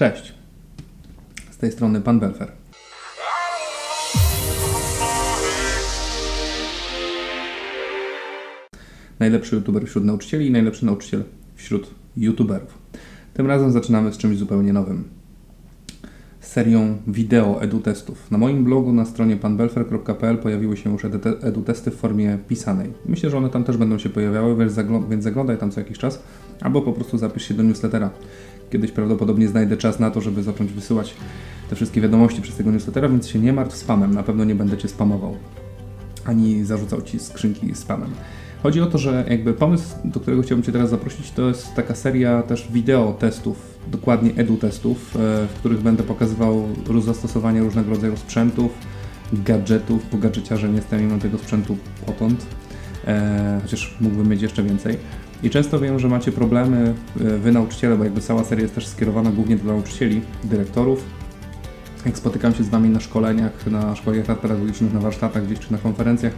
Cześć. Z tej strony Pan Belfer. Najlepszy youtuber wśród nauczycieli i najlepszy nauczyciel wśród youtuberów. Tym razem zaczynamy z czymś zupełnie nowym. Serią wideo edutestów. Na moim blogu na stronie panbelfer.pl pojawiły się już edu- edutesty w formie pisanej. Myślę, że one tam też będą się pojawiały, więc, zagl- więc zaglądaj tam co jakiś czas, albo po prostu zapisz się do newslettera. Kiedyś prawdopodobnie znajdę czas na to, żeby zacząć wysyłać te wszystkie wiadomości przez tego newslettera, więc się nie martw spamem. Na pewno nie będę Cię spamował, ani zarzucał Ci skrzynki spamem. Chodzi o to, że jakby pomysł, do którego chciałbym Cię teraz zaprosić, to jest taka seria też wideo testów, dokładnie edu testów, e, w których będę pokazywał zastosowanie różnego rodzaju sprzętów, gadżetów, bo gadżeciarze niestety nie mam tego sprzętu potąd, e, chociaż mógłbym mieć jeszcze więcej. I często wiem, że macie problemy, e, wy nauczyciele, bo jakby cała seria jest też skierowana głównie do nauczycieli, dyrektorów. Jak spotykam się z Wami na szkoleniach, na szkoleniach pedagogicznych, na warsztatach gdzieś czy na konferencjach,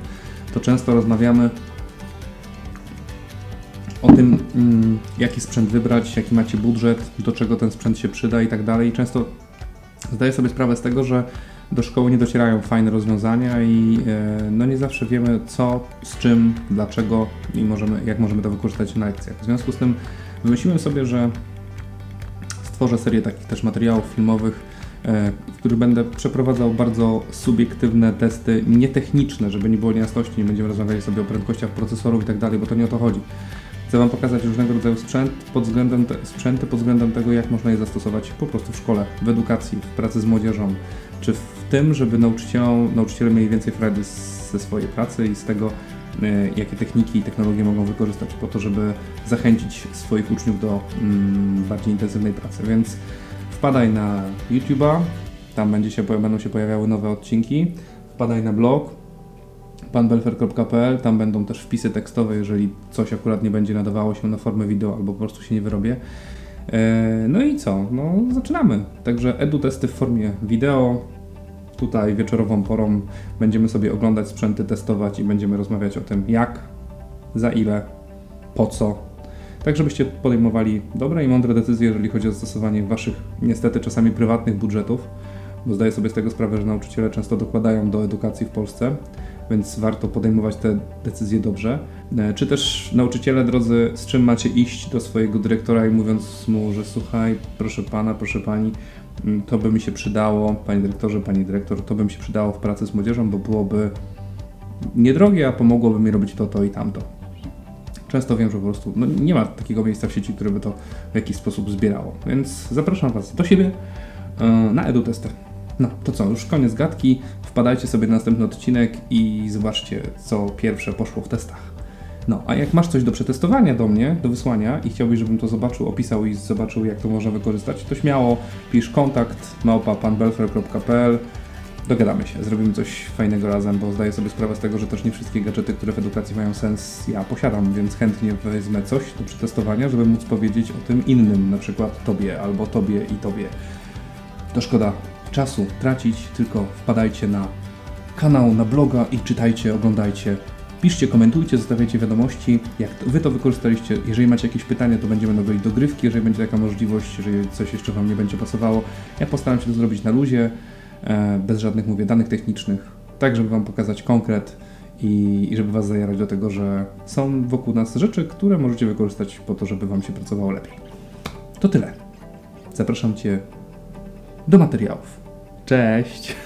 to często rozmawiamy o tym, mm, jaki sprzęt wybrać, jaki macie budżet, do czego ten sprzęt się przyda i tak dalej. I często zdaję sobie sprawę z tego, że do szkoły nie docierają fajne rozwiązania i e, no nie zawsze wiemy co, z czym, dlaczego i możemy, jak możemy to wykorzystać na lekcjach. W związku z tym wymyśliłem sobie, że stworzę serię takich też materiałów filmowych, e, w których będę przeprowadzał bardzo subiektywne testy, nietechniczne, żeby nie było niejasności, nie będziemy rozmawiali sobie o prędkościach procesorów i tak dalej, bo to nie o to chodzi. Chcę Wam pokazać różnego rodzaju sprzęt pod względem te, sprzęty pod względem tego, jak można je zastosować po prostu w szkole, w edukacji, w pracy z młodzieżą, czy w tym, żeby nauczyciele mieli więcej frajdy ze swojej pracy i z tego, e, jakie techniki i technologie mogą wykorzystać po to, żeby zachęcić swoich uczniów do mm, bardziej intensywnej pracy. Więc wpadaj na YouTube'a, tam będzie się, będą się pojawiały nowe odcinki, wpadaj na blog, panbelfer.pl, tam będą też wpisy tekstowe, jeżeli coś akurat nie będzie nadawało się na formę wideo albo po prostu się nie wyrobię. E, No i co? No zaczynamy. Także edu testy w formie wideo. Tutaj wieczorową porą będziemy sobie oglądać sprzęty, testować i będziemy rozmawiać o tym jak, za ile, po co. Tak, żebyście podejmowali dobre i mądre decyzje, jeżeli chodzi o zastosowanie waszych, niestety czasami prywatnych budżetów, bo zdaję sobie z tego sprawę, że nauczyciele często dokładają do edukacji w Polsce, więc warto podejmować te decyzje dobrze. E, Czy też nauczyciele, drodzy, z czym macie iść do swojego dyrektora i mówiąc mu, że słuchaj, proszę pana, proszę pani, mm, to by mi się przydało, panie dyrektorze, pani dyrektor, to by mi się przydało w pracy z młodzieżą, bo byłoby niedrogie, a pomogłoby mi robić to, to i tamto. Często wiem, że po prostu no, nie ma takiego miejsca w sieci, które by to w jakiś sposób zbierało. Więc zapraszam Was do siebie e, na edutestę. No, to co, już koniec gadki. Wpadajcie sobie na następny odcinek i zobaczcie, co pierwsze poszło w testach. No, a jak masz coś do przetestowania do mnie, do wysłania i chciałbyś, żebym to zobaczył, opisał i zobaczył, jak to można wykorzystać, to śmiało pisz kontakt małpa panbelfer.pl Dogadamy się, zrobimy coś fajnego razem, bo zdaję sobie sprawę z tego, że też nie wszystkie gadżety, które w edukacji mają sens, ja posiadam, więc chętnie wezmę coś do przetestowania, żeby móc powiedzieć o tym innym, na przykład tobie albo tobie i tobie. To szkoda czasu tracić, tylko wpadajcie na kanał, na bloga i czytajcie, oglądajcie. Piszcie, komentujcie, zostawiajcie wiadomości, jak to, wy to wykorzystaliście. Jeżeli macie jakieś pytania, to będziemy robić dogrywki, jeżeli będzie taka możliwość, jeżeli coś jeszcze Wam nie będzie pasowało. Ja postaram się to zrobić na luzie, e, bez żadnych, mówię, danych technicznych, tak żeby Wam pokazać konkret i, i żeby Was zajarać do tego, że są wokół nas rzeczy, które możecie wykorzystać po to, żeby Wam się pracowało lepiej. To tyle. Zapraszam Cię do materiałów. Cześć!